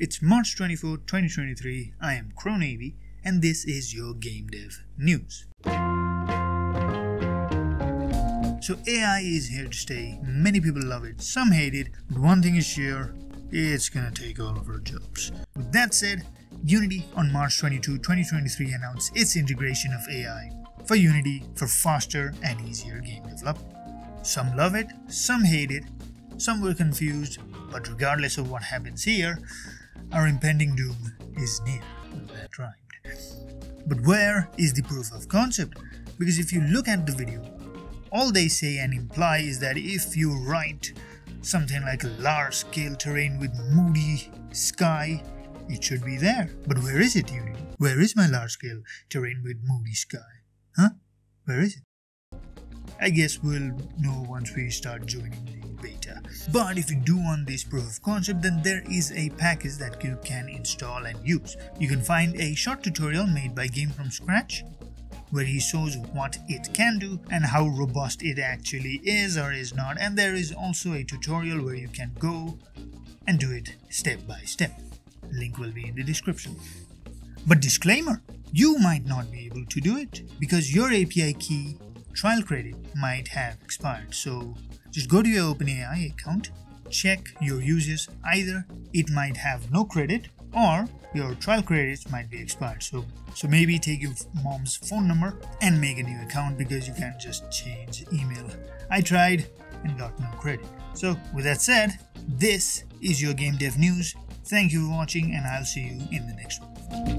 It's March 24, 2023. I am ChronoABI, and this is your game dev news. So AI is here to stay. Many people love it, some hate it, but one thing is sure, it's gonna take all of our jobs. With that said, Unity on March 22, 2023 announced its integration of AI for Unity for faster and easier game development. Some love it, some hate it, some were confused, but regardless of what happens here, our impending doom is near. That rhymed. But where is the proof of concept? Because if you look at the video, all they say and imply is that if you write something like a large scale terrain with moody sky, it should be there. But where is it, Unity? Where is my large scale terrain with moody sky? Huh? Where is it? I guess we'll know once we start joining beta. But if you do want this proof of concept, then there is a package that you can install and use. You can find a short tutorial made by Game From Scratch where he shows what it can do and how robust it actually is or is not and there is also a tutorial where you can go and do it step by step. Link will be in the description. But disclaimer, you might not be able to do it because your API key trial credit might have expired. So just go to your OpenAI account, check your uses. Either it might have no credit or your trial credits might be expired. So so maybe take your mom's phone number and make a new account because you can't just change email. I tried and got no credit. So with that said, this is your game dev news. Thank you for watching and I'll see you in the next one.